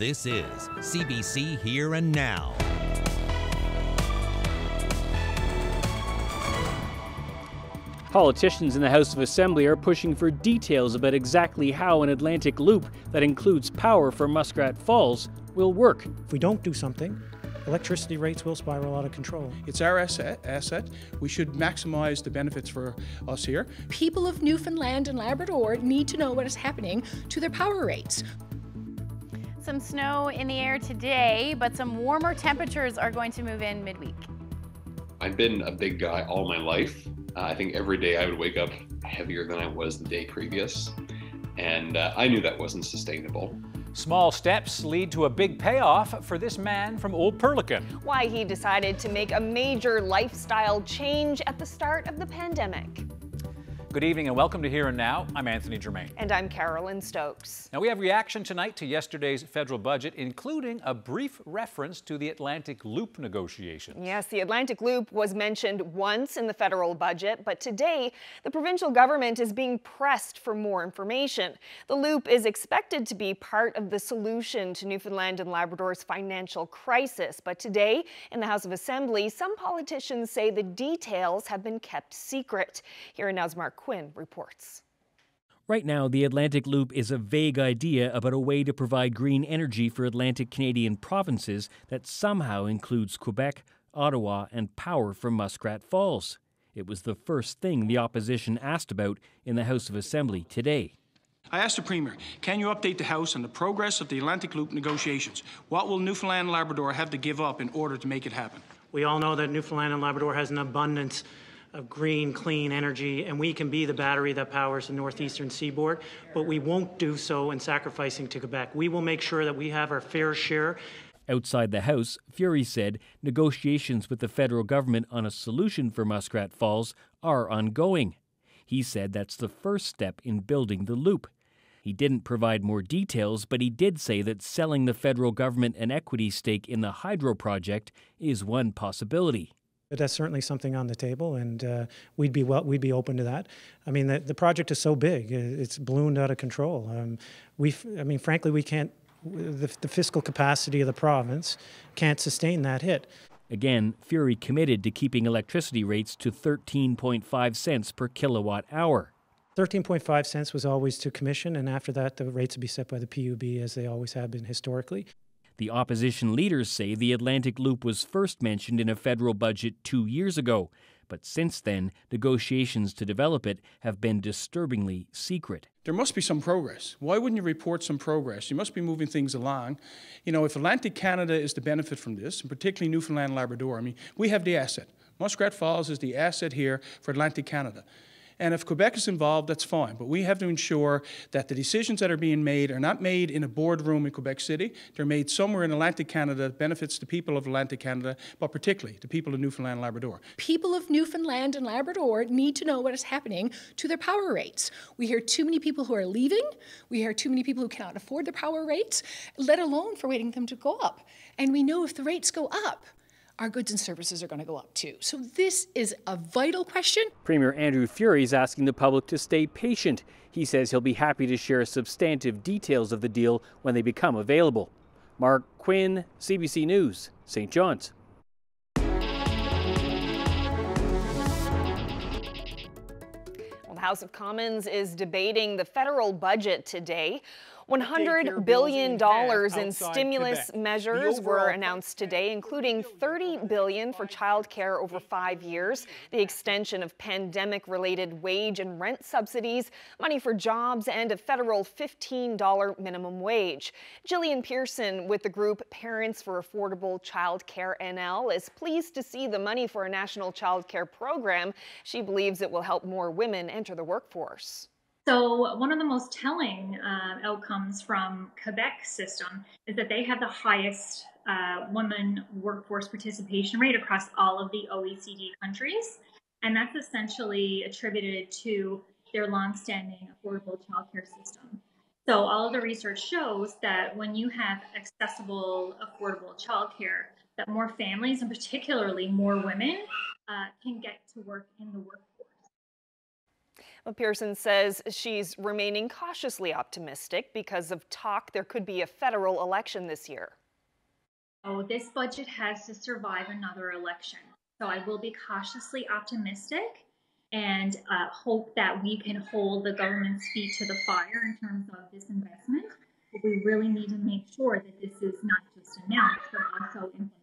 This is CBC Here and Now. Politicians in the House of Assembly are pushing for details about exactly how an Atlantic loop that includes power for Muskrat Falls will work. If we don't do something, electricity rates will spiral out of control. It's our asset. asset. We should maximize the benefits for us here. People of Newfoundland and Labrador need to know what is happening to their power rates. Some snow in the air today, but some warmer temperatures are going to move in midweek. I've been a big guy all my life. Uh, I think every day I would wake up heavier than I was the day previous. And uh, I knew that wasn't sustainable. Small steps lead to a big payoff for this man from Old Perlican. Why he decided to make a major lifestyle change at the start of the pandemic. Good evening and welcome to Here and Now. I'm Anthony Germain. And I'm Carolyn Stokes. Now we have reaction tonight to yesterday's federal budget, including a brief reference to the Atlantic Loop negotiations. Yes, the Atlantic Loop was mentioned once in the federal budget, but today the provincial government is being pressed for more information. The loop is expected to be part of the solution to Newfoundland and Labrador's financial crisis, but today in the House of Assembly, some politicians say the details have been kept secret. Here and Now's Mark Quinn reports. Right now, the Atlantic Loop is a vague idea about a way to provide green energy for Atlantic Canadian provinces that somehow includes Quebec, Ottawa, and power from Muskrat Falls. It was the first thing the opposition asked about in the House of Assembly today. I asked the Premier, can you update the House on the progress of the Atlantic Loop negotiations? What will Newfoundland and Labrador have to give up in order to make it happen? We all know that Newfoundland and Labrador has an abundance of green, clean energy, and we can be the battery that powers the northeastern seaboard, but we won't do so in sacrificing to Quebec. We will make sure that we have our fair share. Outside the House, Furey said negotiations with the federal government on a solution for Muskrat Falls are ongoing. He said that's the first step in building the loop. He didn't provide more details, but he did say that selling the federal government an equity stake in the hydro project is one possibility. But that's certainly something on the table, and uh, we'd be well, we'd be open to that. I mean, the, the project is so big; it's ballooned out of control. Um, we, I mean, frankly, we can't. The, the fiscal capacity of the province can't sustain that hit. Again, Furey committed to keeping electricity rates to 13.5 cents per kilowatt hour. 13.5 cents was always to commission, and after that, the rates would be set by the PUB as they always have been historically. The opposition leaders say the Atlantic Loop was first mentioned in a federal budget two years ago, but since then, negotiations to develop it have been disturbingly secret. There must be some progress. Why wouldn't you report some progress? You must be moving things along. You know, if Atlantic Canada is to benefit from this, and particularly Newfoundland and Labrador, I mean, we have the asset. Muskrat Falls is the asset here for Atlantic Canada. And if Quebec is involved, that's fine. But we have to ensure that the decisions that are being made are not made in a boardroom in Quebec City. They're made somewhere in Atlantic Canada that benefits the people of Atlantic Canada, but particularly the people of Newfoundland and Labrador. People of Newfoundland and Labrador need to know what is happening to their power rates. We hear too many people who are leaving. We hear too many people who cannot afford their power rates, let alone for waiting them to go up. And we know if the rates go up, our goods and services are going to go up too. So this is a vital question. Premier Andrew Furey is asking the public to stay patient. He says he'll be happy to share substantive details of the deal when they become available. Mark Quinn, CBC News, St. John's. Well, the House of Commons is debating the federal budget today. $100 billion in stimulus Quebec. measures were announced today, including $30 billion for childcare over five years, the extension of pandemic-related wage and rent subsidies, money for jobs, and a federal $15 minimum wage. Jillian Pearson with the group Parents for Affordable Childcare NL is pleased to see the money for a national childcare program. She believes it will help more women enter the workforce. So, one of the most telling uh, outcomes from Quebec's system is that they have the highest uh, women workforce participation rate across all of the OECD countries. And that's essentially attributed to their longstanding affordable childcare system. So, all of the research shows that when you have accessible, affordable childcare, that more families, and particularly more women, uh, can get to work in the workforce. Pearson says she's remaining cautiously optimistic because of talk there could be a federal election this year. Oh, this budget has to survive another election. So I will be cautiously optimistic and uh, hope that we can hold the government's feet to the fire in terms of this investment. But we really need to make sure that this is not just announced, but also implemented.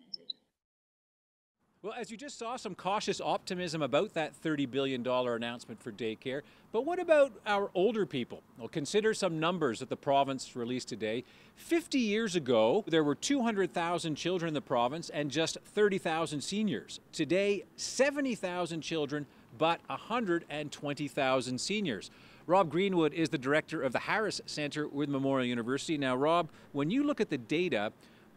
Well, as you just saw, some cautious optimism about that $30 billion announcement for daycare. But what about our older people? Well, consider some numbers that the province released today. 50 years ago, there were 200,000 children in the province and just 30,000 seniors. Today, 70,000 children, but 120,000 seniors. Rob Greenwood is the director of the Harris Center with Memorial University. Now, Rob, when you look at the data,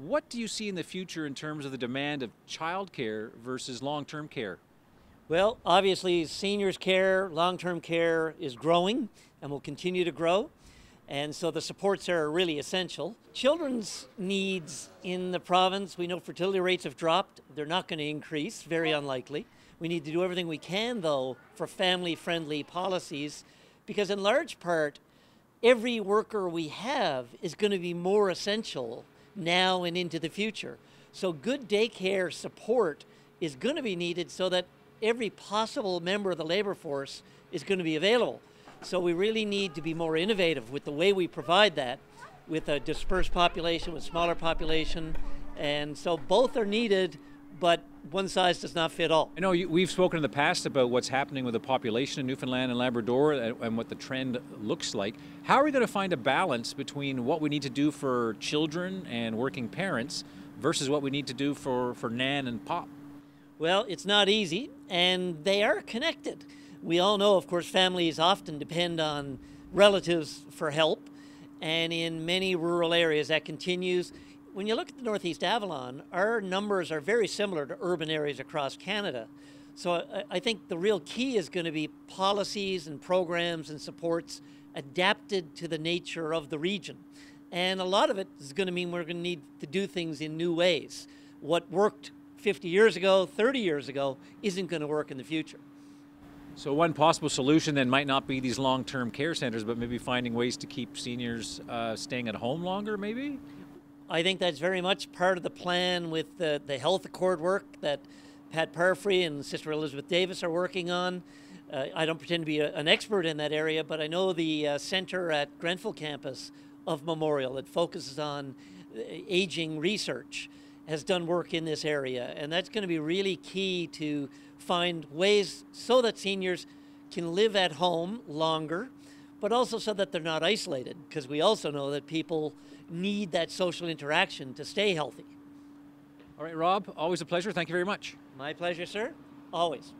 what do you see in the future in terms of the demand of childcare versus long term care? Well, obviously, seniors' care, long term care is growing and will continue to grow. And so the supports there are really essential. Children's needs in the province, we know fertility rates have dropped. They're not going to increase, very unlikely. We need to do everything we can, though, for family friendly policies, because in large part, every worker we have is going to be more essential now and into the future. So, good daycare support is going to be needed so that every possible member of the labor force is going to be available. So, we really need to be more innovative with the way we provide that with a dispersed population, with smaller population. And so, both are needed, but one size does not fit all. I know you, we've spoken in the past about what's happening with the population in Newfoundland and Labrador and, and what the trend looks like. How are we going to find a balance between what we need to do for children and working parents versus what we need to do for, for Nan and Pop? Well, it's not easy, and they are connected. We all know, of course, families often depend on relatives for help, and in many rural areas that continues when you look at the Northeast Avalon, our numbers are very similar to urban areas across Canada. So I, I think the real key is going to be policies and programs and supports adapted to the nature of the region. And a lot of it is going to mean we're going to need to do things in new ways. What worked 50 years ago, 30 years ago, isn't going to work in the future. So, one possible solution then might not be these long term care centers, but maybe finding ways to keep seniors uh, staying at home longer, maybe? I think that's very much part of the plan with the, the health accord work that Pat Parfrey and Sister Elizabeth Davis are working on. Uh, I don't pretend to be a, an expert in that area, but I know the uh, center at Grenfell campus of Memorial that focuses on uh, aging research has done work in this area. And that's going to be really key to find ways so that seniors can live at home longer, but also so that they're not isolated, because we also know that people need that social interaction to stay healthy. All right, Rob, always a pleasure. Thank you very much. My pleasure, sir. Always.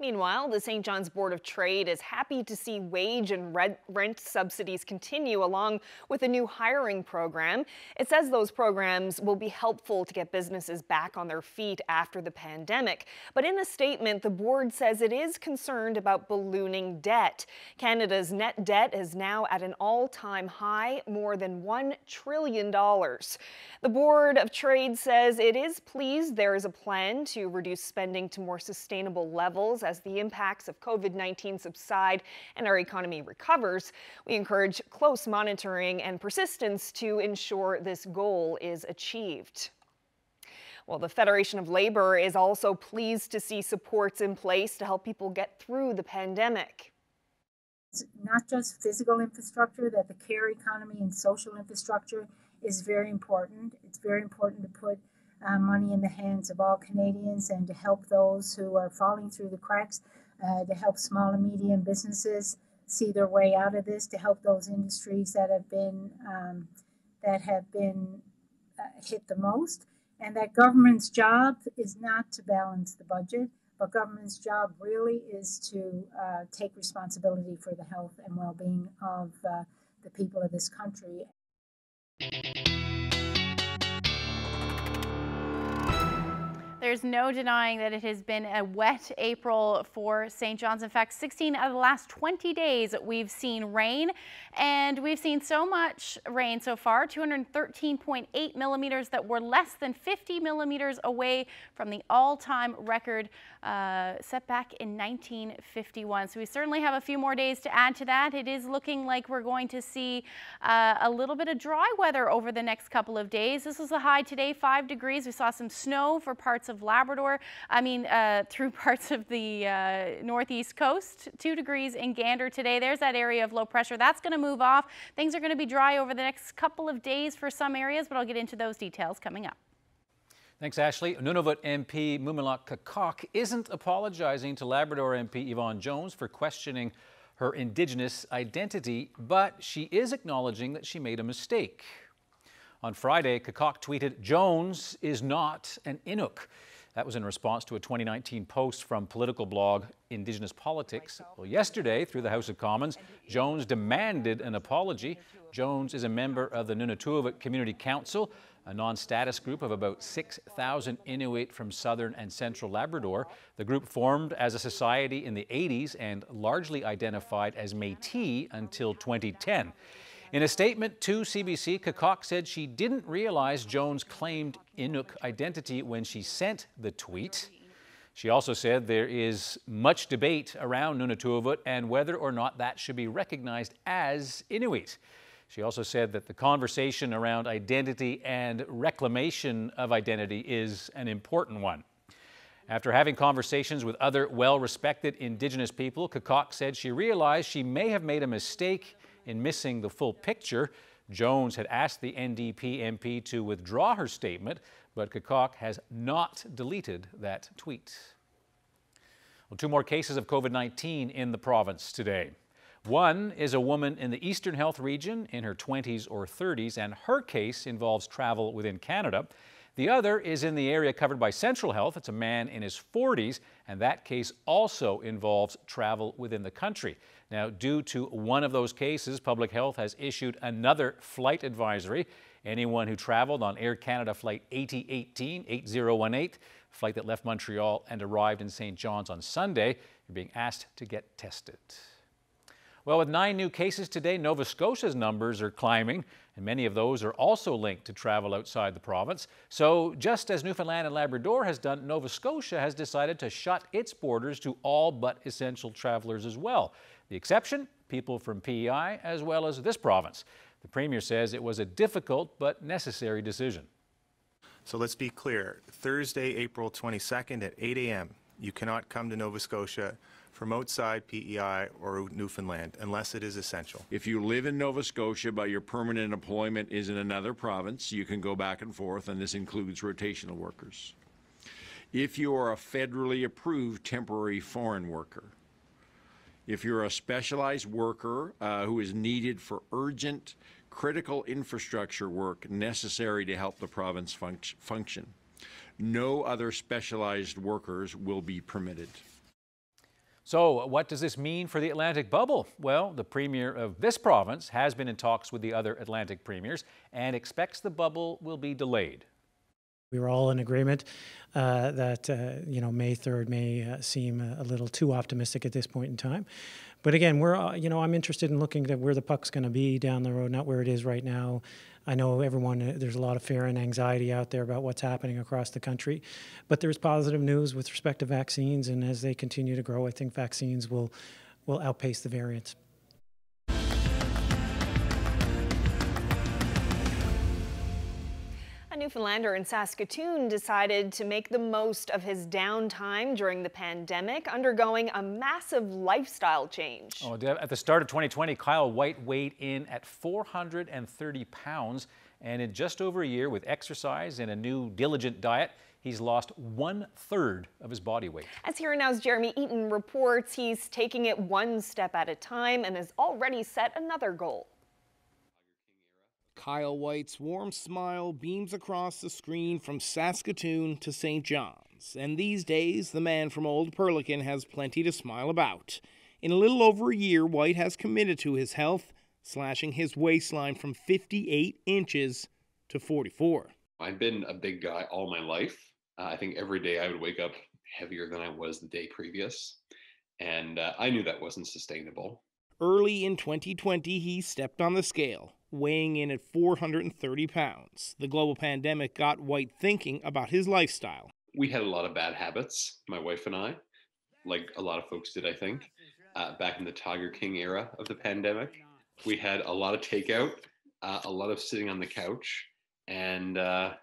Meanwhile, the St. John's Board of Trade is happy to see wage and rent subsidies continue along with a new hiring program. It says those programs will be helpful to get businesses back on their feet after the pandemic. But in a statement, the board says it is concerned about ballooning debt. Canada's net debt is now at an all-time high, more than $1 trillion. The Board of Trade says it is pleased there is a plan to reduce spending to more sustainable levels as the impacts of COVID 19 subside and our economy recovers. We encourage close monitoring and persistence to ensure this goal is achieved. Well, the Federation of Labor is also pleased to see supports in place to help people get through the pandemic. It's not just physical infrastructure, that the care economy and social infrastructure is very important. It's very important to put uh, money in the hands of all Canadians and to help those who are falling through the cracks, uh, to help small and medium businesses see their way out of this, to help those industries that have been um, that have been uh, hit the most, and that government's job is not to balance the budget, but government's job really is to uh, take responsibility for the health and well-being of uh, the people of this country. There's no denying that it has been a wet April for St. John's. In fact, 16 out of the last 20 days we've seen rain, and we've seen so much rain so far 213.8 millimeters that were less than 50 millimeters away from the all time record uh, set back in 1951. So we certainly have a few more days to add to that. It is looking like we're going to see uh, a little bit of dry weather over the next couple of days. This was the high today, 5 degrees. We saw some snow for parts of Labrador. I mean, uh, through parts of the uh, northeast coast. 2 degrees in Gander today. There's that area of low pressure. That's going to move off. Things are going to be dry over the next couple of days for some areas, but I'll get into those details coming up. Thanks, Ashley. Nunavut MP Mumilaaq Qaqqaq isn't apologizing to Labrador MP Yvonne Jones for questioning her Indigenous identity, but she is acknowledging that she made a mistake. On Friday, Qaqqaq tweeted, Jones is not an Inuk. That was in response to a 2019 post from political blog Indigenous Politics. Well, yesterday, through the House of Commons, Jones demanded an apology. Jones is a member of the NunatuKavut Community Council, a non-status group of about 6,000 Inuit from southern and central Labrador. The group formed as a society in the 80s and largely identified as Métis until 2010. In a statement to CBC, Qaqqaq said she didn't realize Jones claimed Inuk identity when she sent the tweet. She also said there is much debate around NunatuKavut and whether or not that should be recognized as Inuit. She also said that the conversation around identity and reclamation of identity is an important one. After having conversations with other well-respected Indigenous people, Qaqqaq said she realized she may have made a mistake in missing the full picture. Jones had asked the NDP MP to withdraw her statement, but Qaqqaq has not deleted that tweet. Well, two more cases of COVID-19 in the province today. One is a woman in the Eastern Health Region in her 20s or 30s, and her case involves travel within Canada. The other is in the area covered by Central Health. It's a man in his 40s, and that case also involves travel within the country. Now, due to one of those cases, Public Health has issued another flight advisory. Anyone who traveled on Air Canada Flight 8018, 8018, flight that left Montreal and arrived in St. John's on Sunday, you're being asked to get tested. Well, with nine new cases today, Nova Scotia's numbers are climbing, and many of those are also linked to travel outside the province. So, just as Newfoundland and Labrador has done, Nova Scotia has decided to shut its borders to all but essential travelers as well. The exception, people from PEI as well as this province. The Premier says it was a difficult but necessary decision. So let's be clear. Thursday, April 22nd at 8 a.m., you cannot come to Nova Scotia from outside PEI or Newfoundland unless it is essential. If you live in Nova Scotia but your permanent employment is in another province, you can go back and forth, and this includes rotational workers. If you are a federally approved temporary foreign worker, if you're a specialized worker uh, who is needed for urgent, critical infrastructure work necessary to help the province func function, no other specialized workers will be permitted. So, what does this mean for the Atlantic bubble? Well, the Premier of this province has been in talks with the other Atlantic premiers and expects the bubble will be delayed. We were all in agreement uh, that uh, you know May 3rd may uh, seem a, little too optimistic at this point in time, but again, we're uh, you know I'm interested in looking at where the puck's going to be down the road, not where it is right now. I know everyone, uh, there's a lot of fear and anxiety out there about what's happening across the country, but there's positive news with respect to vaccines, and as they continue to grow, I think vaccines will, will outpace the variants. Newfoundlander in Saskatoon decided to make the most of his downtime during the pandemic, undergoing a massive lifestyle change. Oh, at the start of 2020, Kyle White weighed in at 430 pounds, and in just over a year, with exercise and a new diligent diet, he's lost one third of his body weight. As Here and Now's Jeremy Eaton reports, he's taking it one step at a time and has already set another goal. Kyle White's warm smile beams across the screen from Saskatoon to St. John's, and these days the man from Old Perlican has plenty to smile about. In a little over a year, White has committed to his health, slashing his waistline from 58 inches to 44. I've been a big guy all my life. Uh, I think every day I would wake up heavier than I was the day previous. And uh, I knew that wasn't sustainable. Early in 2020, he stepped on the scale, weighing in at 430 pounds. The global pandemic got White thinking about his lifestyle. We had a lot of bad habits, my wife and I, like a lot of folks did, I think, uh, back in the Tiger King era of the pandemic. We had a lot of takeout, uh, a lot of sitting on the couch, and uh,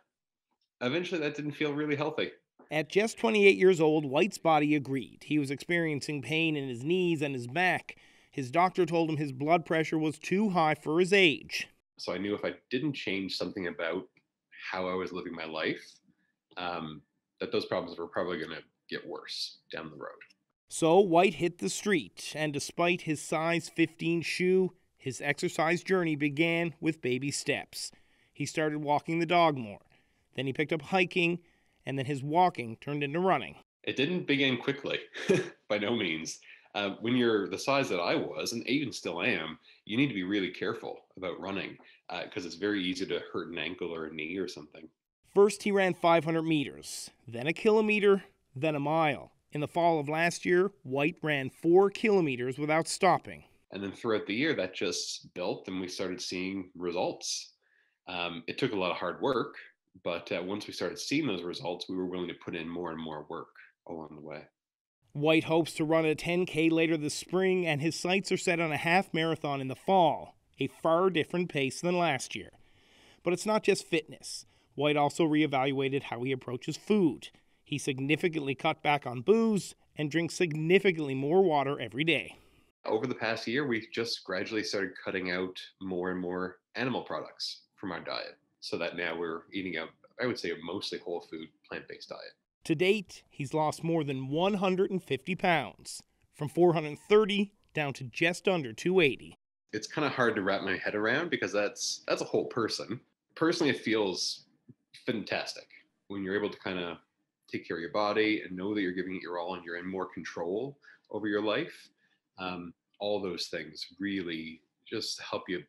eventually that didn't feel really healthy. At just 28 years old, White's body agreed. He was experiencing pain in his knees and his back. His doctor told him his blood pressure was too high for his age. So I knew if I didn't change something about how I was living my life, um, that those problems were probably going to get worse down the road. So White hit the street, and despite his size 15 shoe, his exercise journey began with baby steps. He started walking the dog more. Then he picked up hiking, and then his walking turned into running. It didn't begin quickly, by no means. Uh, when you're the size that I was, and even still am, you need to be really careful about running because uh, it's very easy to hurt an ankle or a knee or something. First, he ran 500 meters, then a kilometer, then a mile. In the fall of last year, White ran four kilometers without stopping. And then throughout the year, that just built, and we started seeing results. Um, it took a lot of hard work, but uh, once we started seeing those results, we were willing to put in more and more work along the way. White hopes to run a 10K later this spring, and his sights are set on a half marathon in the fall, a far different pace than last year. But it's not just fitness. White also reevaluated how he approaches food. He significantly cut back on booze and drinks significantly more water every day. Over the past year, we've just gradually started cutting out more and more animal products from our diet so that now we're eating a, I would say, a mostly whole food, plant based diet. To date, he's lost more than 150 pounds, from 430 down to just under 280. It's kind of hard to wrap my head around because that's that's a whole person. Personally, it feels fantastic when you're able to kind of take care of your body and know that you're giving it your all and you're in more control over your life. Um, all those things really just help you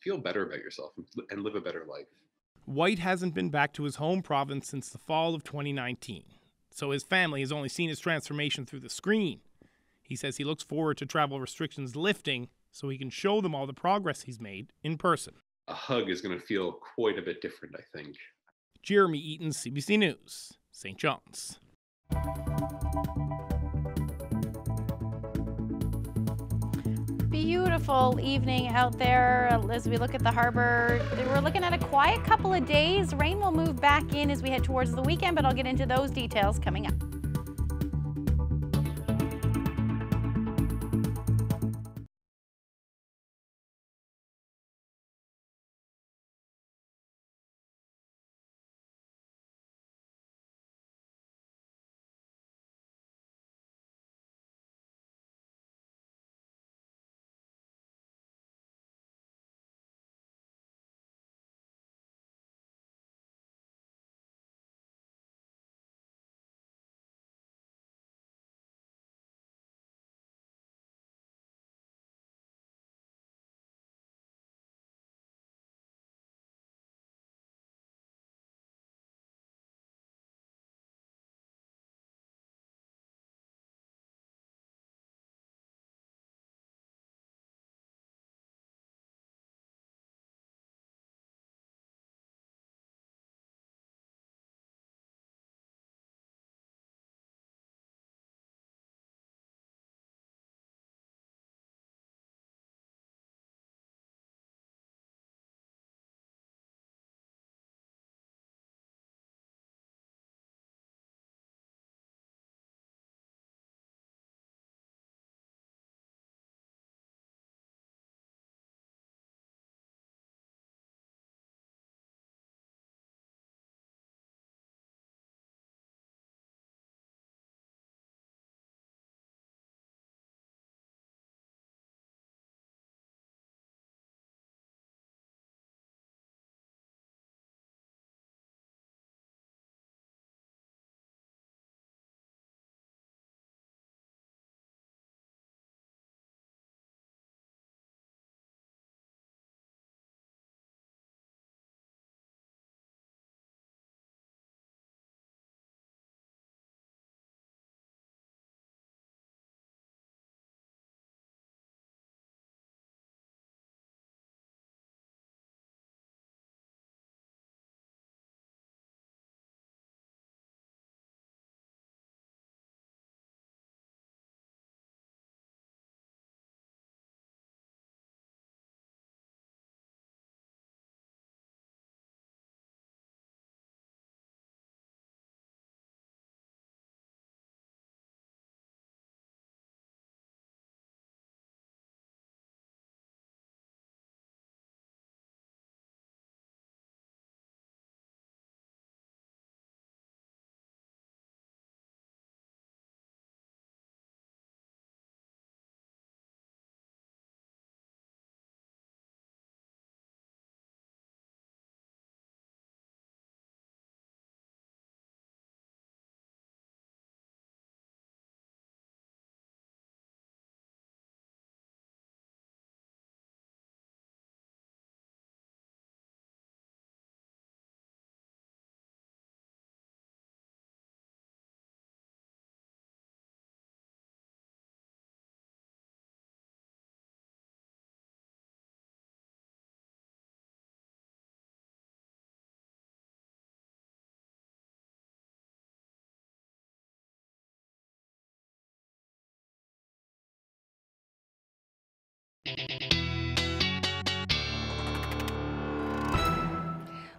feel better about yourself and live a better life. White hasn't been back to his home province since the fall of 2019, so his family has only seen his transformation through the screen. He says he looks forward to travel restrictions lifting so he can show them all the progress he's made in person. A hug is going to feel quite a bit different, I think. Jeremy Eaton, CBC News, St. John's. Beautiful evening out there as we look at the harbor. We're looking at a quiet couple of days. Rain will move back in as we head towards the weekend, but I'll get into those details coming up.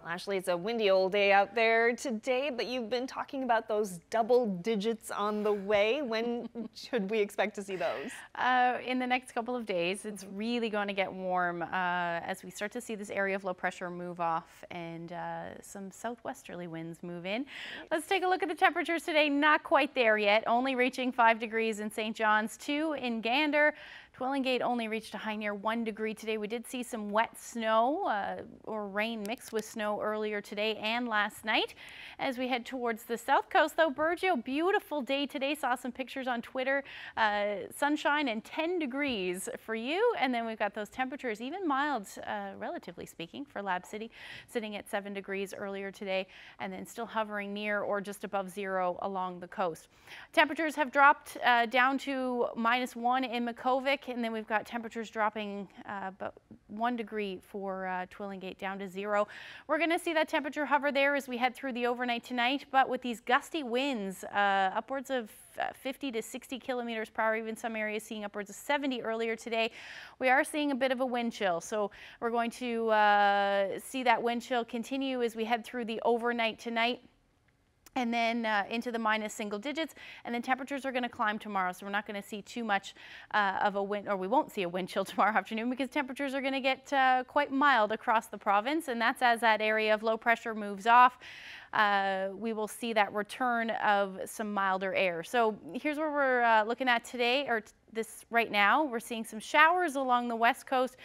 Ashley, it's a windy old day out there today, but you've been talking about those double digits on the way. When should we expect to see those? Uh, in the next couple of days, it's really going to get warm uh, as we start to see this area of low pressure move off and uh, some southwesterly winds move in. Let's take a look at the temperatures today. Not quite there yet, only reaching 5 degrees in St. John's, 2 in Gander. Twillingate only reached a high near one degree today. We did see some wet snow uh, or rain mixed with snow earlier today and last night. As we head towards the south coast, though, Burgeo, beautiful day today. Saw some pictures on Twitter. Uh, sunshine and 10 degrees for you. And then we've got those temperatures, even mild, uh, relatively speaking, for Lab City, sitting at 7 degrees earlier today and then still hovering near or just above zero along the coast. Temperatures have dropped uh, down to minus 1 in And then we've got temperatures dropping uh, about one degree for uh, Twillingate down to zero. We're going to see that temperature hover there as we head through the overnight tonight, but with these gusty winds, uh, upwards of uh, 50 to 60 kilometers per hour, even some areas seeing upwards of 70 earlier today. We are seeing a bit of a wind chill, so we're going to uh, see that wind chill continue as we head through the overnight tonight and then uh, into the minus single digits. And then temperatures are going to climb tomorrow. So we're not going to see too much uh, of a wind, or we won't see a wind chill tomorrow afternoon because temperatures are going to get uh, quite mild across the province. And that's as that area of low pressure moves off. Uh, we will see that return of some milder air. So here's where we're uh, looking at today, or this right now. We're seeing some showers along the west coast.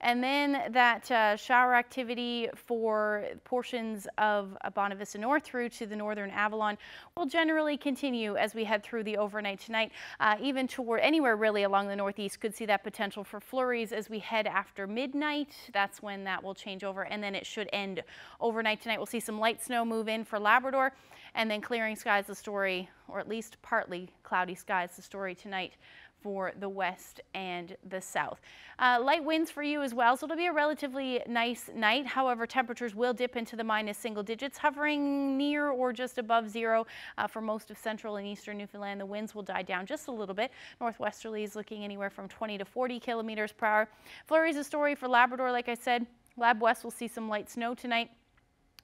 And then that uh, shower activity for portions of Bonavista North through to the northern Avalon will generally continue as we head through the overnight tonight. Uh, even toward anywhere really along the northeast could see that potential for flurries as we head after midnight. That's when that will change over and then it should end overnight tonight. We'll see some light snow move in for Labrador and then clearing skies the story, or at least partly cloudy skies the story tonight for the west and the south. Uh, light winds for you as well, so it'll be a relatively nice night. However, temperatures will dip into the minus single digits, hovering near or just above zero uh, for most of central and eastern Newfoundland. The winds will die down just a little bit. Northwesterly is looking anywhere from 20 to 40 kilometers per hour. Flurries a story for Labrador, like I said. Lab West will see some light snow tonight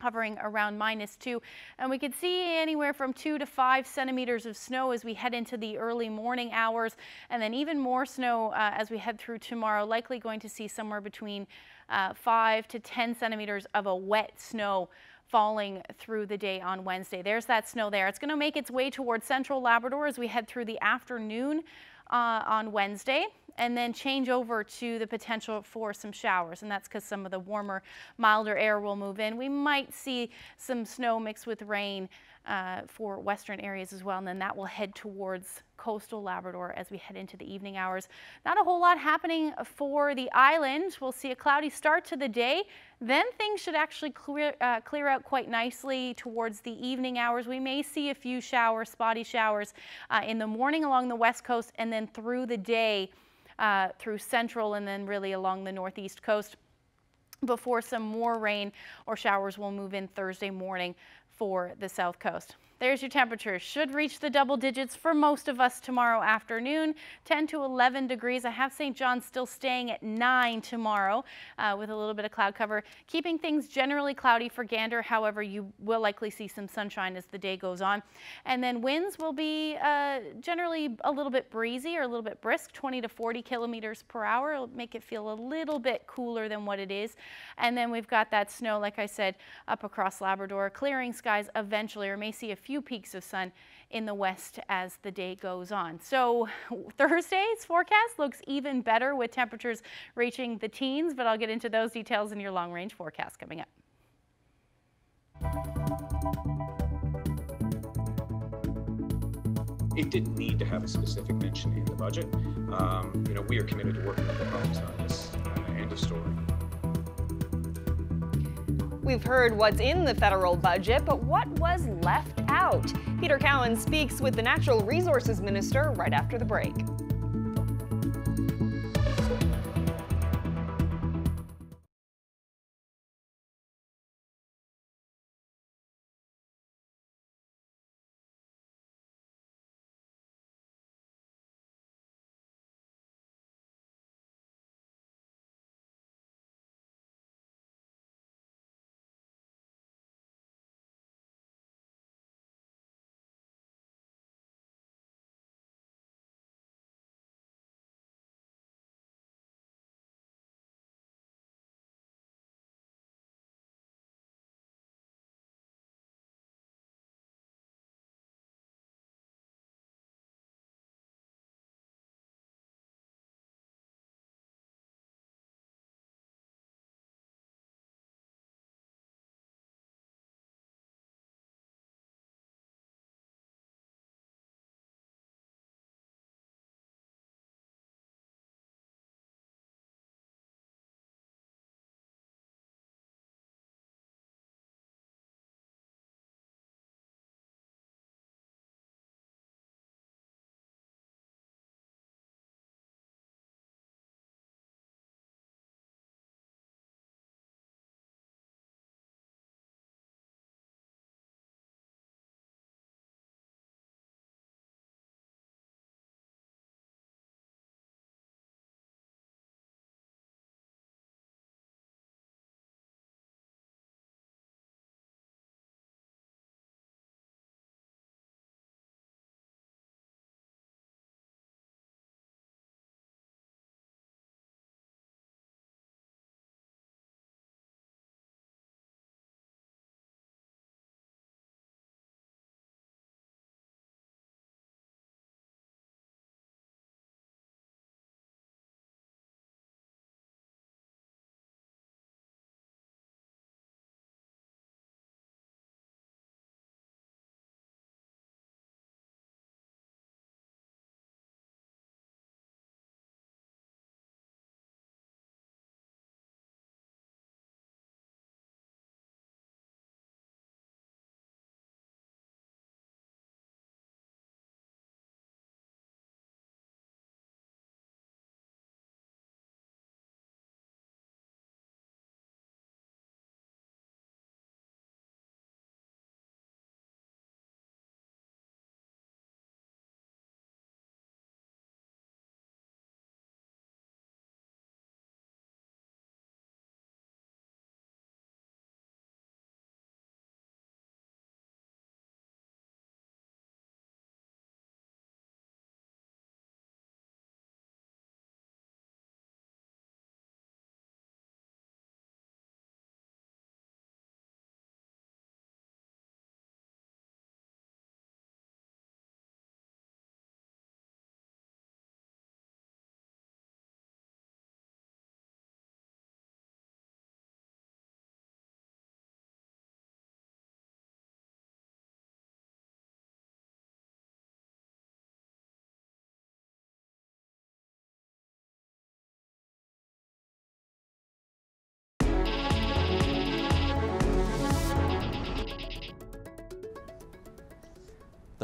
hovering around minus two. And we could see anywhere from two to five centimeters of snow as we head into the early morning hours, and then even more snow uh, as we head through tomorrow, likely going to see somewhere between uh, five to 10 centimeters of a wet snow falling through the day on Wednesday. There's that snow there. It's going to make its way towards central Labrador as we head through the afternoon uh, on Wednesday and then change over to the potential for some showers. And that's because some of the warmer, milder air will move in. We might see some snow mixed with rain uh, for western areas as well. And then that will head towards coastal Labrador as we head into the evening hours. Not a whole lot happening for the island. We'll see a cloudy start to the day. Then things should actually clear, uh, clear out quite nicely towards the evening hours. We may see a few showers, spotty showers uh, in the morning along the west coast and then through the day uh, through central and then really along the northeast coast before some more rain or showers will move in Thursday morning for the south coast. There's your temperature. Should reach the double digits for most of us tomorrow afternoon, 10 to 11 degrees. I have St. John's still staying at 9 tomorrow uh, with a little bit of cloud cover, keeping things generally cloudy for Gander. However, you will likely see some sunshine as the day goes on. And then winds will be uh, generally a little bit breezy or a little bit brisk, 20 to 40 kilometers per hour. It'll make it feel a little bit cooler than what it is. And then we've got that snow, like I said, up across Labrador, clearing skies eventually, or may see a few peaks of sun in the west as the day goes on. So Thursday's forecast looks even better with temperatures reaching the teens, but I'll get into those details in your long range forecast coming up. It didn't need to have a specific mention in the budget. Um, you know, we are committed to working with the province on this. Uh, end of story. We've heard what's in the federal budget, but what was left out? Peter Cowan speaks with the Natural Resources Minister right after the break.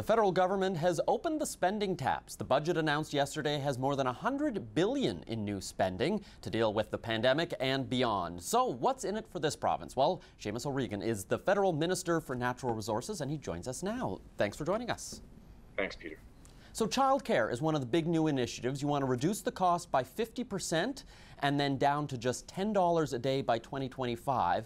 The federal government has opened the spending taps. The budget announced yesterday has more than 100 billion in new spending to deal with the pandemic and beyond. So, what's in it for this province? Well, Seamus O'Regan is the federal minister for natural resources and he joins us now. Thanks for joining us. Thanks, Peter. So, childcare is one of the big new initiatives. You want to reduce the cost by 50% and then down to just $10 a day by 2025.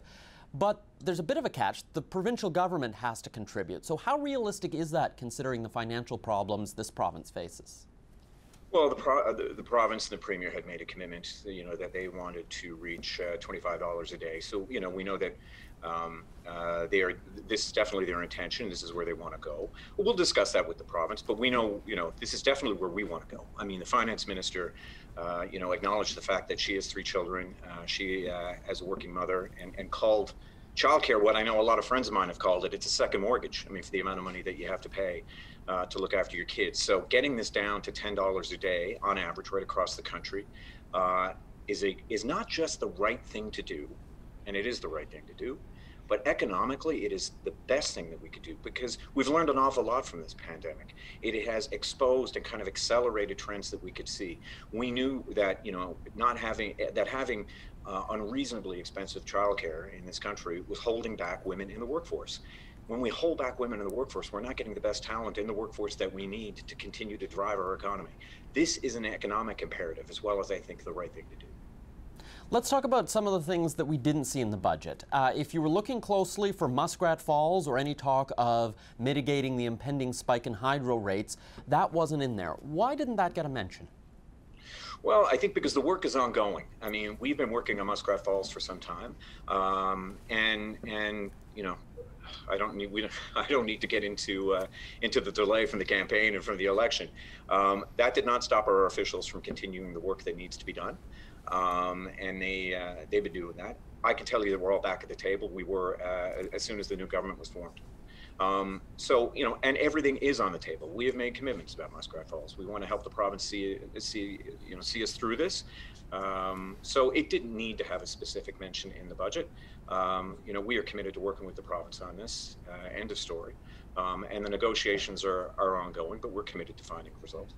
But there's a bit of a catch. The provincial government has to contribute. So, how realistic is that considering the financial problems this province faces? Well, the, pro- uh, the, the, province and the premier had made a commitment, you know, that they wanted to reach uh, $25 a day. So, you know, we know that um, uh, they are. This is definitely their intention. This is where they want to go. We'll discuss that with the province, but we know, you know, this is definitely where we want to go. I mean, the finance minister, uh, you know, acknowledged the fact that she has three children. Uh, she, uh, as a working mother, and, and called childcare what I know a lot of friends of mine have called it. It's a second mortgage. I mean, for the amount of money that you have to pay uh, to look after your kids. So getting this down to ten dollars a day on average, right across the country, uh, is a is not just the right thing to do, and it is the right thing to do. But economically, it is the best thing that we could do because we've learned an awful lot from this pandemic. It has exposed and kind of accelerated trends that we could see. We knew that, you know, not having, that having uh, unreasonably expensive childcare in this country was holding back women in the workforce. When we hold back women in the workforce, we're not getting the best talent in the workforce that we need to continue to drive our economy. This is an economic imperative as well as I think the right thing to do. Let's talk about some of the things that we didn't see in the budget. Uh, if you were looking closely for Muskrat Falls or any talk of mitigating the impending spike in hydro rates, that wasn't in there. Why didn't that get a mention? Well, I think because the work is ongoing. I mean, we've been working on Muskrat Falls for some time, um, and and you know, I don't need we don't, I don't need to get into uh, into the delay from the campaign and from the election. Um, that did not stop our officials from continuing the work that needs to be done um, and they uh, they've been doing that. I can tell you that we're all back at the table. We were uh, as soon as the new government was formed. Um, so you know, and everything is on the table. We have made commitments about Muskrat Falls. We want to help the province see see you know see us through this. Um, so it didn't need to have a specific mention in the budget. Um, you know, we are committed to working with the province on this. Uh, end of story. Um, and the negotiations are, are ongoing, but we're committed to finding a result.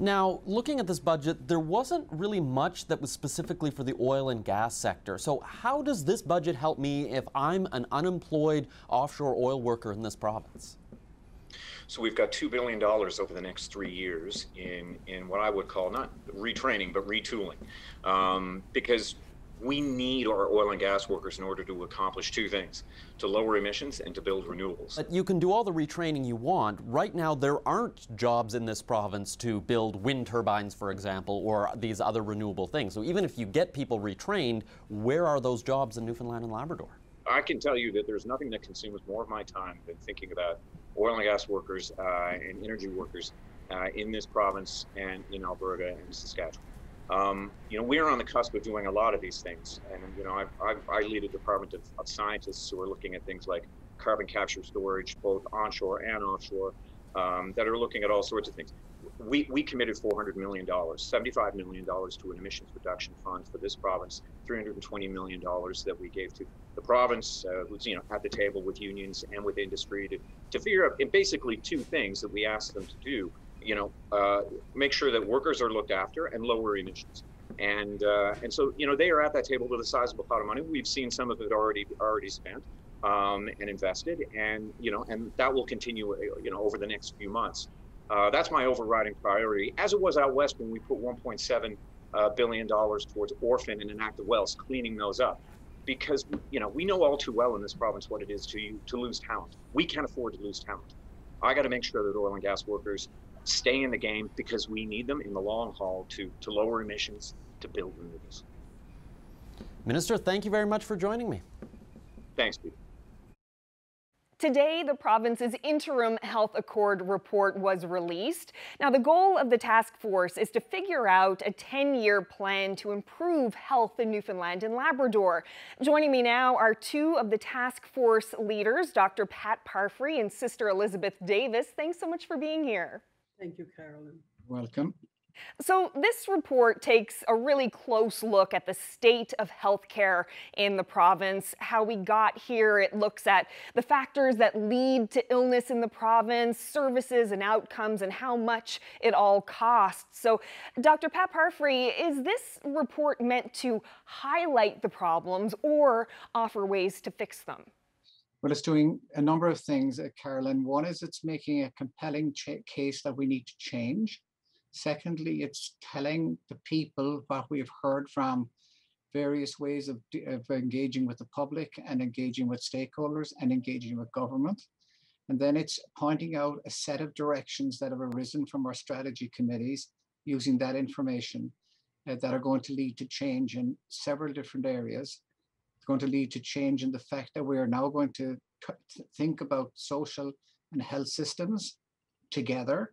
Now, looking at this budget, there wasn't really much that was specifically for the oil and gas sector. So, how does this budget help me if I'm an unemployed offshore oil worker in this province? So we've got two billion dollars over the next three years in in what I would call not retraining but retooling, um, because we need our oil and gas workers in order to accomplish two things to lower emissions and to build renewables. But you can do all the retraining you want. Right now, there aren't jobs in this province to build wind turbines, for example, or these other renewable things. So even if you get people retrained, where are those jobs in Newfoundland and Labrador? I can tell you that there's nothing that consumes more of my time than thinking about oil and gas workers uh, and energy workers uh, in this province and in Alberta and Saskatchewan. Um, you know, we're on the cusp of doing a lot of these things. And, you know, I've, I've, i lead a department of, of, scientists who are looking at things like carbon capture storage, both onshore and offshore, um, that are looking at all sorts of things. We, we committed $400 million, $75 million to an emissions reduction fund for this province, $320 million that we gave to the province, uh, was, you know, at the table with unions and with industry to, to figure out basically two things that we asked them to do you know, uh, make sure that workers are looked after and lower emissions. And uh, and so you know they are at that table with a sizable pot of money. We've seen some of it already already spent um, and invested, and you know, and that will continue you know over the next few months. Uh, that's my overriding priority, as it was out west when we put 1.7 uh, billion dollars towards orphan and inactive wells, cleaning those up. Because you know we know all too well in this province what it is to to lose talent. We can't afford to lose talent. I got to make sure that oil and gas workers stay in the game because we need them in the long haul to, to lower emissions, to build renewables. Minister, thank you very much for joining me. Thanks, Pete. Today, the province's interim health accord report was released. Now, the goal of the task force is to figure out a 10 year plan to improve health in Newfoundland and Labrador. Joining me now are two of the task force leaders, Dr. Pat Parfrey and Sister Elizabeth Davis. Thanks so much for being here. Thank you, Carolyn. Welcome. So, this report takes a really close look at the state of healthcare in the province, how we got here. It looks at the factors that lead to illness in the province, services and outcomes, and how much it all costs. So, Dr. Pat Parfrey, is this report meant to highlight the problems or offer ways to fix them? Well, it's doing a number of things, uh, Carolyn. One is it's making a compelling case that we need to change. Secondly, it's telling the people what we've heard from various ways of, of engaging with the public and engaging with stakeholders and engaging with government. And then it's pointing out a set of directions that have arisen from our strategy committees using that information uh, that are going to lead to change in several different areas. Going to lead to change in the fact that we are now going to think about social and health systems together.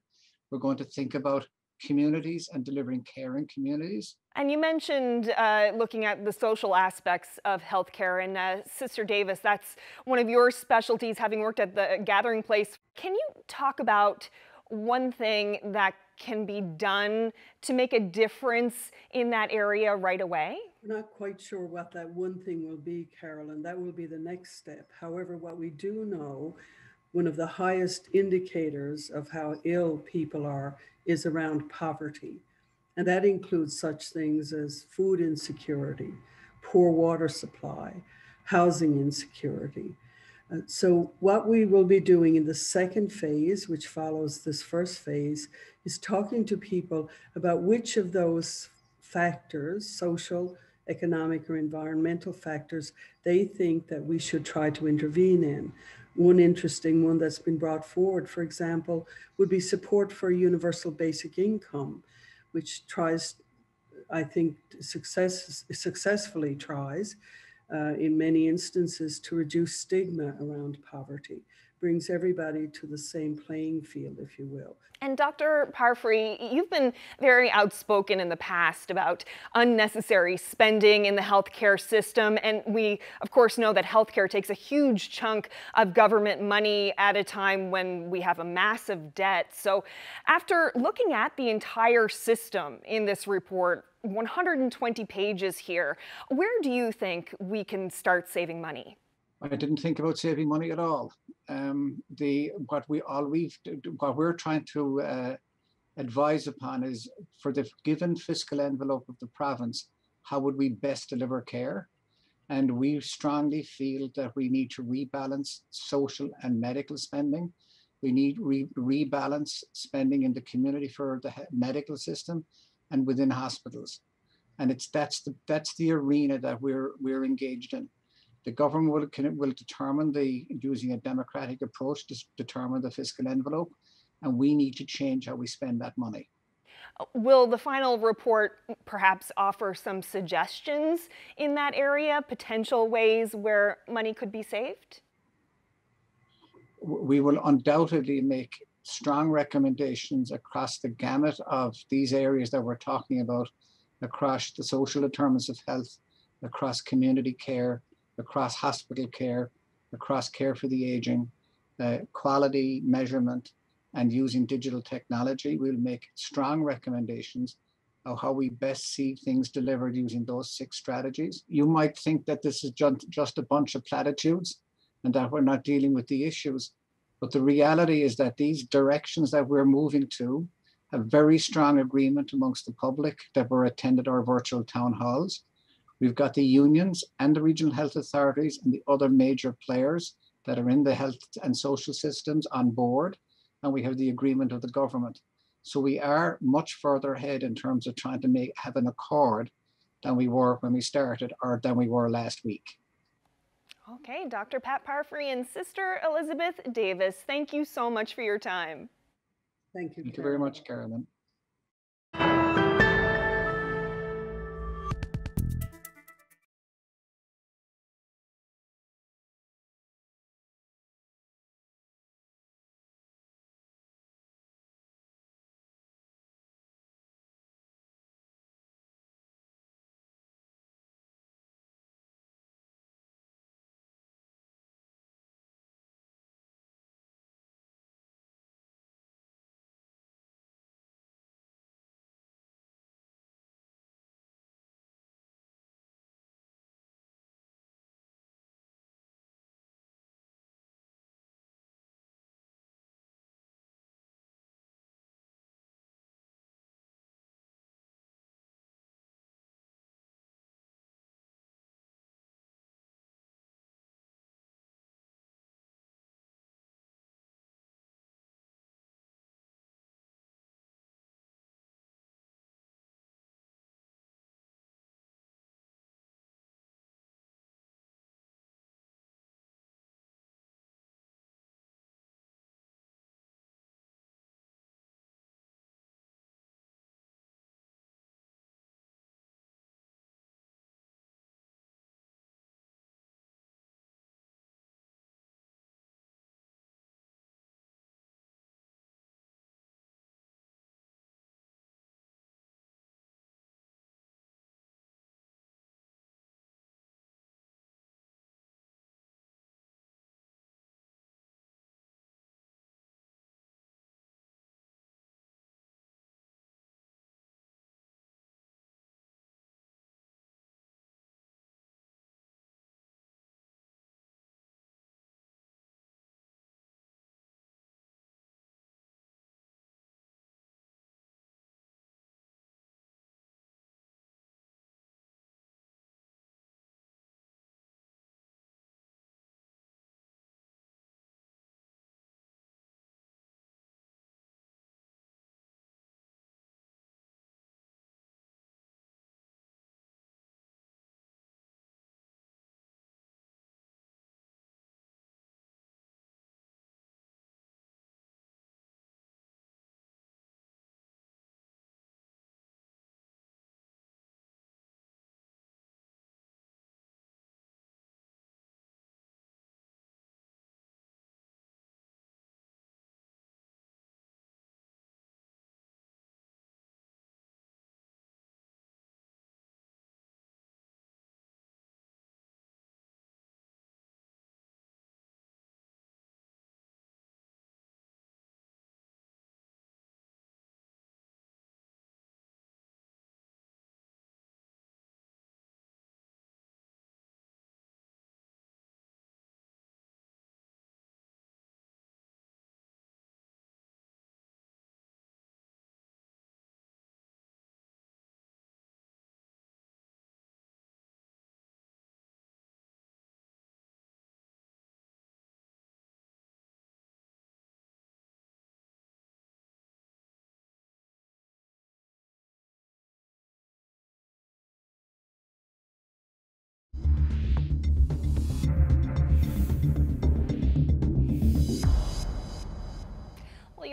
We're going to think about communities and delivering care in communities. And you mentioned uh, looking at the social aspects of healthcare, and uh, Sister Davis, that's one of your specialties, having worked at the Gathering Place. Can you talk about one thing that can be done to make a difference in that area right away? We're not quite sure what that one thing will be, Carolyn. That will be the next step. However, what we do know, one of the highest indicators of how ill people are is around poverty. And that includes such things as food insecurity, poor water supply, housing insecurity. Uh, so, what we will be doing in the second phase, which follows this first phase, is talking to people about which of those factors, social, economic, or environmental factors, they think that we should try to intervene in. One interesting one that's been brought forward, for example, would be support for universal basic income, which tries, I think, success, successfully tries uh, in many instances to reduce stigma around poverty brings everybody to the same playing field, if you will. And Dr. Parfrey, you've been very outspoken in the past about unnecessary spending in the healthcare system. And we, of course, know that healthcare takes a huge chunk of government money at a time when we have a massive debt. So, after looking at the entire system in this report, 120 pages here, where do you think we can start saving money? I didn't think about saving money at all. Um, the what we all we what we're trying to uh, advise upon is for the given fiscal envelope of the province, how would we best deliver care? And we strongly feel that we need to rebalance social and medical spending. We need re- rebalance spending in the community for the medical system and within hospitals. And it's that's the that's the arena that we're we're engaged in. The government will, can, will determine the, using a democratic approach, to determine the fiscal envelope, and we need to change how we spend that money. Will the final report perhaps offer some suggestions in that area, potential ways where money could be saved? We will undoubtedly make strong recommendations across the gamut of these areas that we're talking about, across the social determinants of health, across community care, across hospital care, across care for the aging, uh, quality measurement, and using digital technology. We'll make strong recommendations of how we best see things delivered using those six strategies. You might think that this is just, just a bunch of platitudes and that we're not dealing with the issues. But the reality is that these directions that we're moving to have very strong agreement amongst the public that were attended our virtual town halls. We've got the unions and the regional health authorities and the other major players that are in the health and social systems on board, and we have the agreement of the government. So we are much further ahead in terms of trying to make have an accord than we were when we started or than we were last week. Okay, Dr. Pat Parfrey and Sister Elizabeth Davis, thank you so much for your time. Thank you. Thank you very much, Carolyn.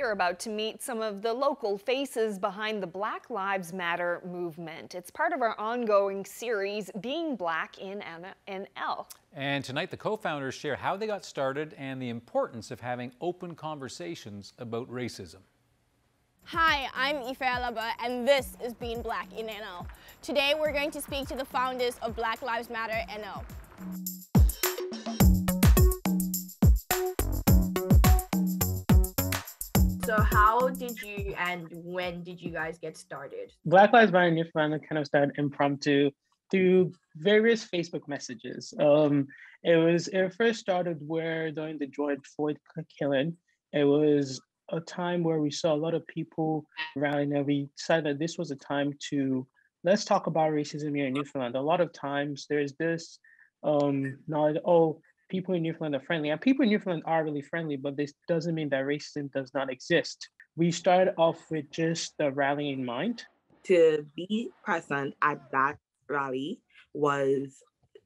We are about to meet some of the local faces behind the Black Lives Matter movement. It's part of our ongoing series, Being Black in NL. And tonight, the co-founders share how they got started and the importance of having open conversations about racism. Hi, I'm Ife Alaba, and this is Being Black in NL. Today, we're going to speak to the founders of Black Lives Matter NL. So how did you and when did you guys get started? Black Lives Matter in Newfoundland kind of started impromptu through various Facebook messages. Um, it was it first started where during the George Floyd killing, it was a time where we saw a lot of people rallying and we decided that this was a time to let's talk about racism here in Newfoundland. A lot of times there's this um knowledge, oh, people in Newfoundland are friendly. And people in Newfoundland are really friendly, but this doesn't mean that racism does not exist. We started off with just the rally in mind. To be present at that rally was,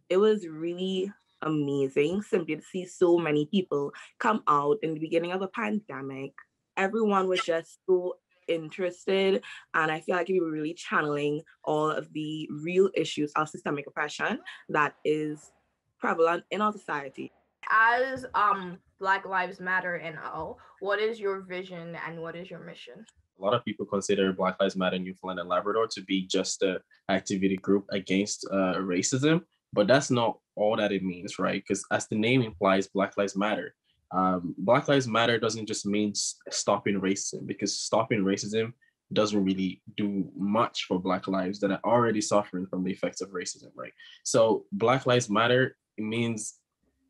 it was really amazing simply to see so many people come out in the beginning of a pandemic. Everyone was just so interested and i feel like we were really channeling all of the real issues of systemic oppression that is prevalent in our society. As um, Black Lives Matter and all, what is your vision and what is your mission? A lot of people consider Black Lives Matter Newfoundland and Labrador to be just a activity group against uh, racism, but that's not all that it means, right? Because as the name implies, Black Lives Matter. Um, Black Lives Matter doesn't just mean stopping racism, because stopping racism doesn't really do much for Black lives that are already suffering from the effects of racism, right? So Black Lives Matter it means,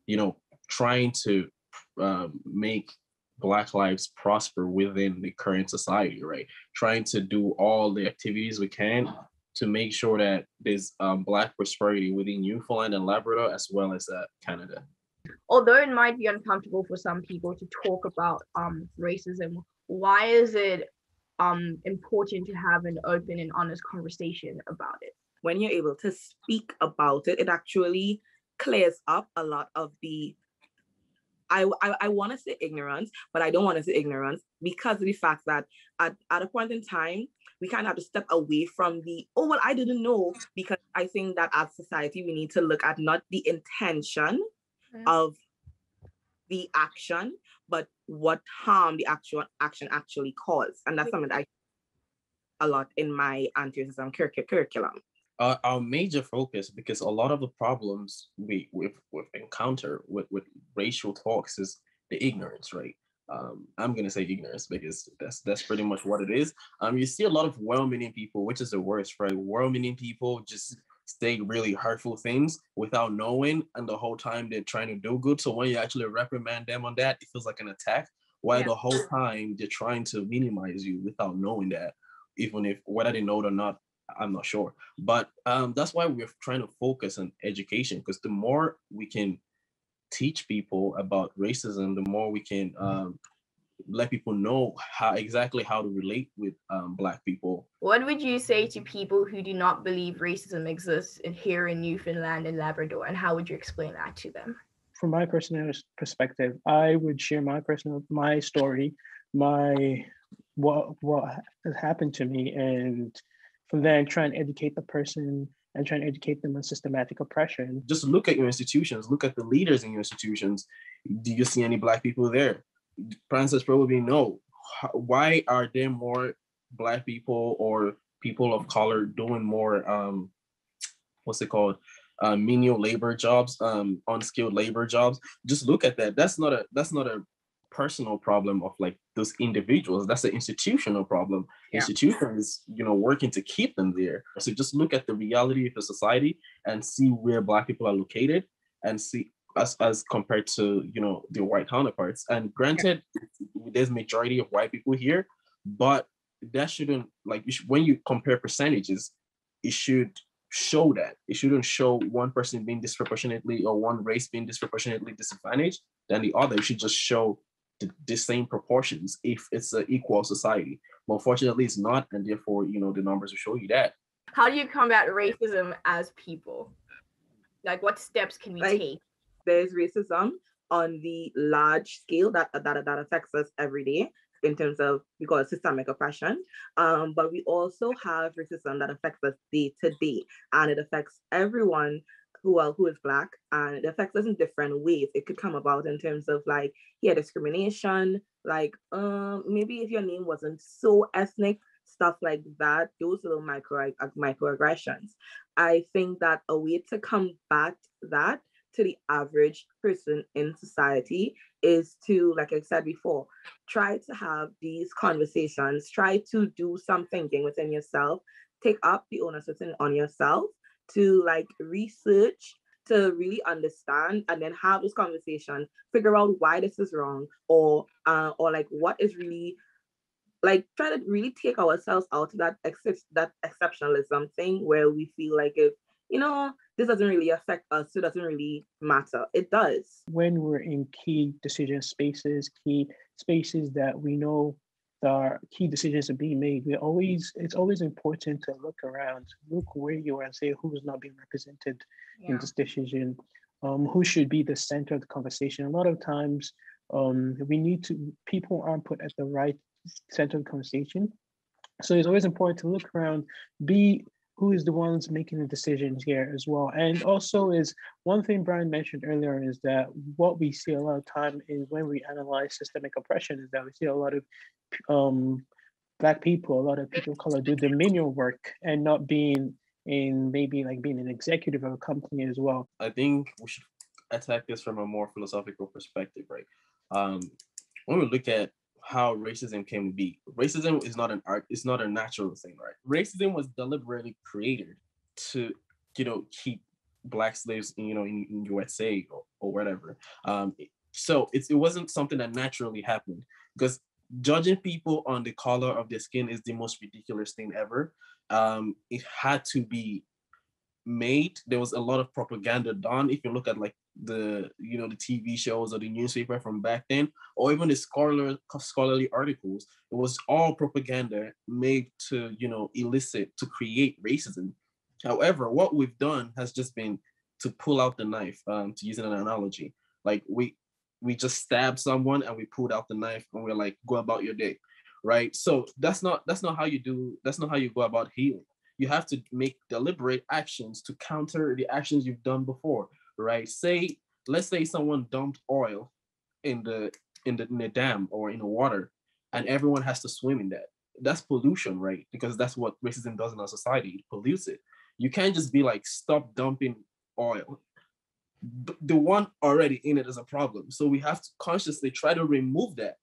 you know, trying to um, make Black lives prosper within the current society, right? Trying to do all the activities we can to make sure that there's um, Black prosperity within Newfoundland and Labrador as well as uh, Canada. Although it might be uncomfortable for some people to talk about um, racism, why is it um, important to have an open and honest conversation about it? When you're able to speak about it, it actually clears up a lot of the I, I, I want to say ignorance, but I don't want to say ignorance because of the fact that at, at a point in time, we kind of have to step away from the, oh, well, I didn't know, because I think that as society, we need to look at not the intention mm-hmm. of the action, but what harm the actual action actually caused. And that's something that I a lot in my anti-racism curriculum uh, our major focus because a lot of the problems we we've, we've encountered with, with racial talks is the ignorance right? Um, i'm going to say ignorance because that's that's pretty much what it is. Um, you see a lot of well-meaning people which is the worst right? Well-meaning people just say really hurtful things without knowing and the whole time they're trying to do good. So when you actually reprimand them on that it feels like an attack while yeah. the whole time they're trying to minimize you without knowing that even if whether they know it or not I'm not sure. But um, that's why we're trying to focus on education because the more we can teach people about racism, the more we can um, let people know how exactly how to relate with um, Black people. What would you say to people who do not believe racism exists in, here in Newfoundland and Labrador, and how would you explain that to them? From my personal perspective, I would share my personal my story, my what what has happened to me, and from there try and educate the person and try and educate them on systematic oppression. Just look at your institutions, look at the leaders in your institutions. Do you see any black people there? Francis probably no. Why are there more black people or people of color doing more um what's it called? Uh, menial labor jobs, um, unskilled labor jobs. Just look at that. That's not a that's not a personal problem of like those individuals that's an institutional problem. Yeah. institutions you know working to keep them there. So just look at the reality of the society and see where black people are located and see us as compared to you know the white counterparts. And granted yeah. there's majority of white people here but that shouldn't like you should, when you compare percentages it should show that. It shouldn't show one person being disproportionately or one race being disproportionately disadvantaged than the other. It should just show the, the same proportions if it's an equal society. But unfortunately, it's not, and therefore, you know, the numbers will show you that. How do you combat racism as people? Like, what steps can we like, take? There's racism on the large scale that, that that affects us every day. in terms of we call it systemic oppression. Um, but we also have racism that affects us day to day, and it affects everyone who well, who is black, and it affects us in different ways. It could come about in terms of like yeah discrimination, like um maybe if your name wasn't so ethnic, stuff like that. Those little micro microaggressions. I think that a way to combat that to the average person in society is to, like I said before, try to have these conversations, try to do some thinking within yourself, take up the onus within on yourself to like research to really understand and then have this conversation figure out why this is wrong or uh, or like what is really like try to really take ourselves out of that ex- that exceptionalism thing where we feel like if you know this doesn't really affect us so it doesn't really matter. It does. When we're in key decision spaces key spaces that we know are key decisions are being made we always it's always important to look around look where you are and say who's not being represented yeah. in this decision. Um, who should be the center of the conversation. A lot of times um, we need to people aren't put at the right center of the conversation. So it's always important to look around be who is the ones making the decisions here as well. And also is one thing Brian mentioned earlier is that what we see a lot of time is when we analyze systemic oppression is that we see a lot of um, black people, a lot of people of color do the menial work and not being in maybe like being an executive of a company as well. I think we should attack this from a more philosophical perspective, right? Um, when we look at how racism can be. Racism is not an art, it's not a natural thing, right? Racism was deliberately created to, you know, keep black slaves, you know, in, in USA or, or whatever. Um, so it's, it wasn't something that naturally happened because judging people on the color of their skin is the most ridiculous thing ever. Um, it had to be made. There was a lot of propaganda done. If you look at like the you know the TV shows or the newspaper from back then, or even the scholar scholarly articles. It was all propaganda made to you know elicit to create racism. However, what we've done has just been to pull out the knife. Um, to use an analogy, like we we just stabbed someone and we pulled out the knife and we're like, go about your day, right? So that's not that's not how you do. That's not how you go about healing. You have to make deliberate actions to counter the actions you've done before right? Say, let's say someone dumped oil in the in the, in the dam or in the water, and everyone has to swim in that. That's pollution, right? Because that's what racism does in our society. It pollutes it. You can't just be like, stop dumping oil. The one already in it is a problem. So we have to consciously try to remove that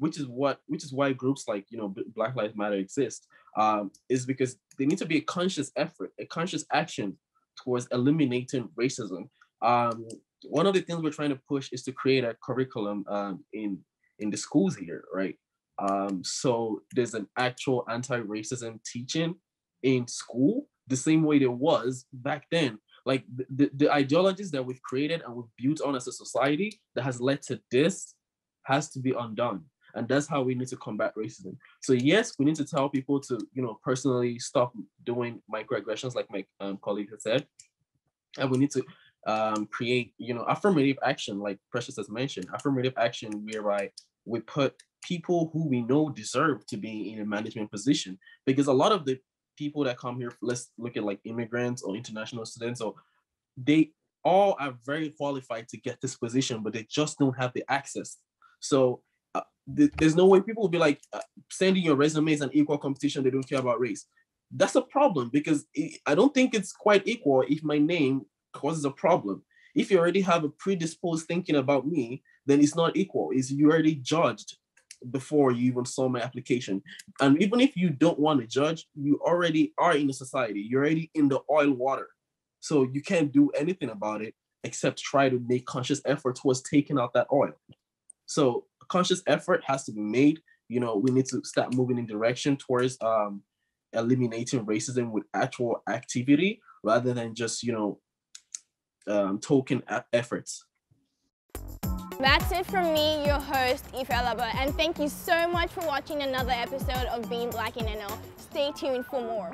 which is what which is why groups like you know black lives matter exist um, is because they need to be a conscious effort a conscious action towards eliminating racism um, one of the things we're trying to push is to create a curriculum um, in in the schools here, right? Um, so there's an actual anti-racism teaching in school, the same way there was back then. Like the, the, ideologies that we've created and we've built on as a society that has led to this has to be undone. And that's how we need to combat racism. So yes, we need to tell people to, you know, personally stop doing microaggressions, like my um, colleague has said, and we need to um, create, you know, affirmative action, like Precious has mentioned, affirmative action whereby we put people who we know deserve to be in a management position. Because a lot of the people that come here, let's look at like immigrants or international students, or they all are very qualified to get this position, but they just don't have the access. So uh, th- there's no way people will be like uh, sending your resumes and equal competition. They don't care about race. That's a problem because it, I don't think it's quite equal if my name causes a problem. If you already have a predisposed thinking about me, then it's not equal. Is you already judged before you even saw my application. And even if you don't want to judge, you already are in the society. You're already in the oil water. So you can't do anything about it except try to make conscious effort towards taking out that oil. So conscious effort has to be made. You know, we need to start moving in direction towards um, eliminating racism with actual activity rather than just, you know, um, token efforts. That's it from me, your host, Ife Alaba, and thank you so much for watching another episode of Being Black in NL. Stay tuned for more.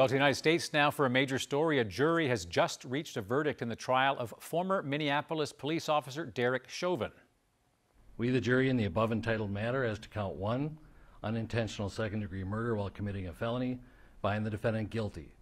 Well, to the United States now for a major story. A jury has just reached a verdict in the trial of former Minneapolis police officer Derek Chauvin. We, the jury, in the above entitled matter as to count one, unintentional second degree murder while committing a felony, find the defendant guilty.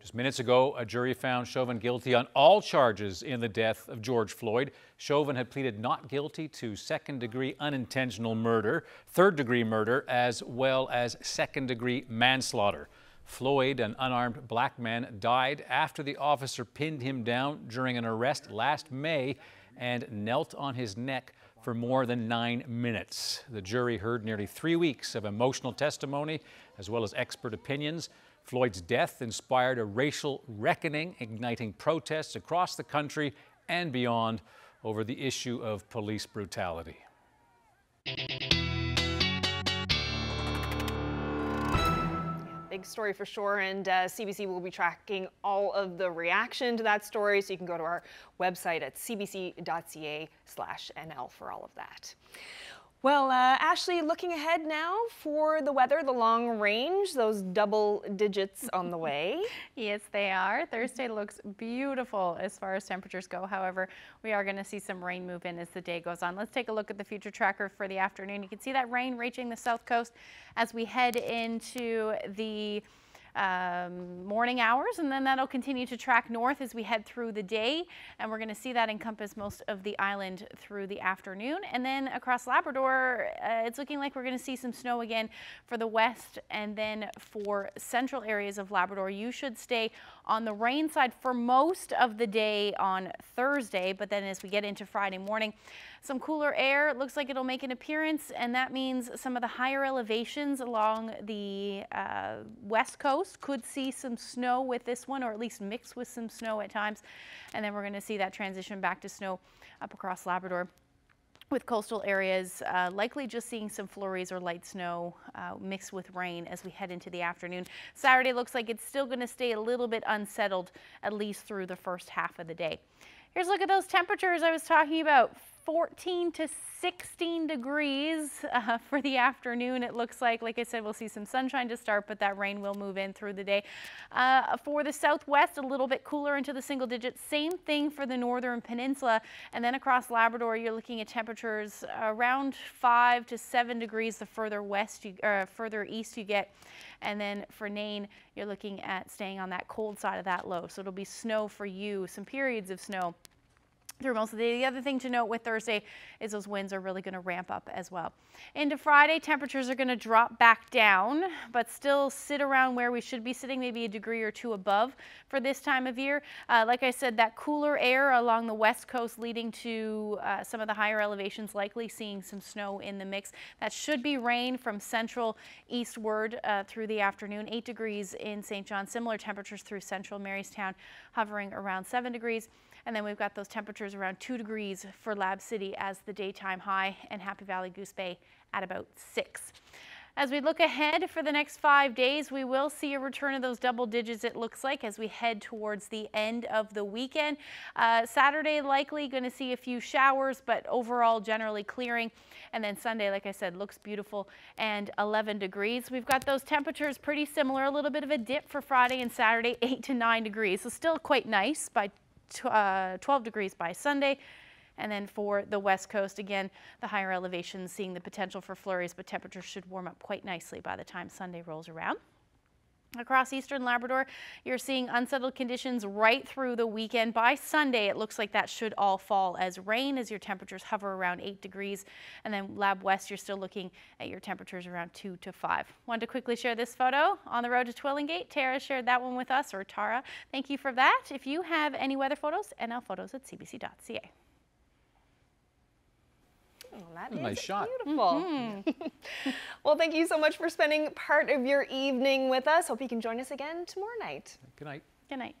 Just minutes ago, a jury found Chauvin guilty on all charges in the death of George Floyd. Chauvin had pleaded not guilty to second degree unintentional murder, third degree murder, as well as second degree manslaughter. Floyd, an unarmed black man, died after the officer pinned him down during an arrest last May and knelt on his neck for more than nine minutes. The jury heard nearly three weeks of emotional testimony as well as expert opinions. Floyd's death inspired a racial reckoning, igniting protests across the country and beyond over the issue of police brutality. Big story for sure, and uh, CBC will be tracking all of the reaction to that story, so you can go to our website at cbc.ca slash NL for all of that. Well, uh, Ashley, looking ahead now for the weather, the long range, those double digits on the way. yes, they are. Thursday looks beautiful as far as temperatures go. However, we are going to see some rain move in as the day goes on. Let's take a look at the future tracker for the afternoon. You can see that rain reaching the south coast as we head into the um, morning hours, and then that'll continue to track north as we head through the day. And we're going to see that encompass most of the island through the afternoon. And then across Labrador, uh, it's looking like we're going to see some snow again for the west and then for central areas of Labrador. You should stay on the rain side for most of the day on Thursday, but then as we get into Friday morning, some cooler air looks like it'll make an appearance, and that means some of the higher elevations along the uh, west coast could see some snow with this one, or at least mix with some snow at times. And then we're going to see that transition back to snow up across Labrador with coastal areas uh, likely just seeing some flurries or light snow uh, mixed with rain as we head into the afternoon. Saturday looks like it's still going to stay a little bit unsettled at least through the first half of the day. Here's a look at those temperatures I was talking about. 14 to 16 degrees uh, for the afternoon. It looks like, like I said, we'll see some sunshine to start, but that rain will move in through the day. Uh, for the southwest, a little bit cooler into the single digits. Same thing for the northern peninsula. And then across Labrador, you're looking at temperatures around five to seven degrees the further west, you, uh, further east you get. And then for Nain, you're looking at staying on that cold side of that low. So it'll be snow for you, some periods of snow through most of the. The other thing to note with Thursday is those winds are really going to ramp up as well. Into Friday, temperatures are going to drop back down, but still sit around where we should be sitting, maybe a degree or two above for this time of year. Uh, like I said, that cooler air along the west coast leading to uh, some of the higher elevations, likely seeing some snow in the mix. That should be rain from central eastward uh, through the afternoon. 8 degrees in St. John, similar temperatures through central Marystown, hovering around 7 degrees. And then we've got those temperatures around 2 degrees for Lab City as the daytime high and Happy Valley Goose Bay at about 6. As we look ahead for the next five days, we will see a return of those double digits, it looks like, as we head towards the end of the weekend. Uh, Saturday, likely going to see a few showers, but overall generally clearing. And then Sunday, like I said, looks beautiful and 11 degrees. We've got those temperatures pretty similar, a little bit of a dip for Friday and Saturday, 8 to 9 degrees. So still quite nice by uh, 12 degrees by Sunday. And then for the west coast, again, the higher elevations seeing the potential for flurries, but temperatures should warm up quite nicely by the time Sunday rolls around. Across eastern Labrador, you're seeing unsettled conditions right through the weekend. By Sunday, it looks like that should all fall as rain as your temperatures hover around 8 degrees. And then Lab West, you're still looking at your temperatures around 2 to 5. Wanted to quickly share this photo on the road to Twillingate. Tara shared that one with us, or Tara. Thank you for that. If you have any weather photos, NL photos at cbc.ca. Oh, that a nice shot. Beautiful. Mm -hmm. well, thank you so much for spending part of your evening with us. Hope you can join us again tomorrow night. Good night. Good night.